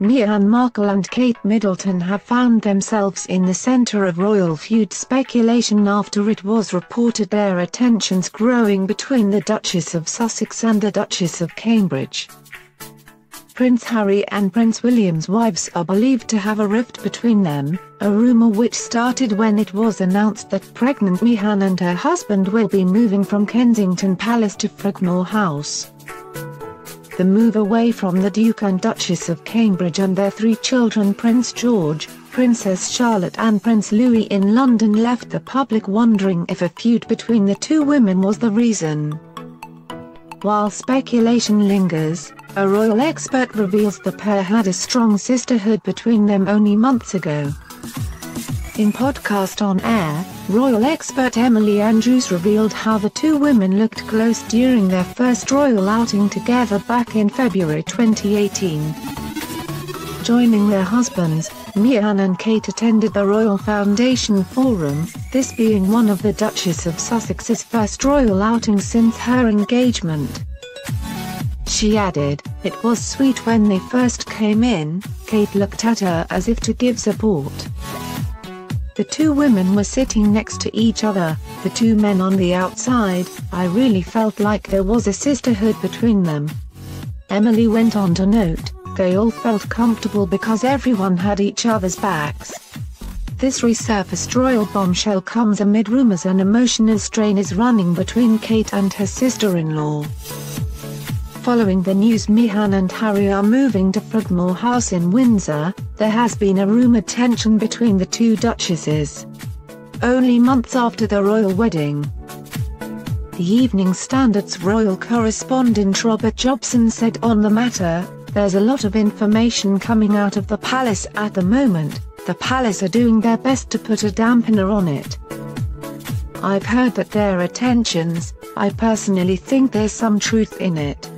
Meghan Markle and Kate Middleton have found themselves in the center of royal feud speculation after it was reported their attentions growing between the Duchess of Sussex and the Duchess of Cambridge. Prince Harry and Prince William's wives are believed to have a rift between them, a rumor which started when it was announced that pregnant Meghan and her husband will be moving from Kensington Palace to Frogmore House. The move away from the Duke and Duchess of Cambridge and their three children Prince George, Princess Charlotte and Prince Louis in London left the public wondering if a feud between the two women was the reason. While speculation lingers, a royal expert reveals the pair had a strong sisterhood between them only months ago. In podcast on air, royal expert Emily Andrews revealed how the two women looked close during their first royal outing together back in February 2018. Joining their husbands, Meghan and Kate attended the Royal Foundation Forum, this being one of the Duchess of Sussex's first royal outings since her engagement. She added, It was sweet when they first came in, Kate looked at her as if to give support. The two women were sitting next to each other, the two men on the outside, I really felt like there was a sisterhood between them. Emily went on to note, they all felt comfortable because everyone had each other's backs. This resurfaced royal bombshell comes amid rumors an emotional strain is running between Kate and her sister-in-law. Following the news Meghan and Harry are moving to Frogmore House in Windsor, there has been a rumored tension between the two duchesses. Only months after the royal wedding. The Evening Standard's royal correspondent Robert Jobson said on the matter, there's a lot of information coming out of the palace at the moment, the palace are doing their best to put a dampener on it. I've heard that there are tensions, I personally think there's some truth in it.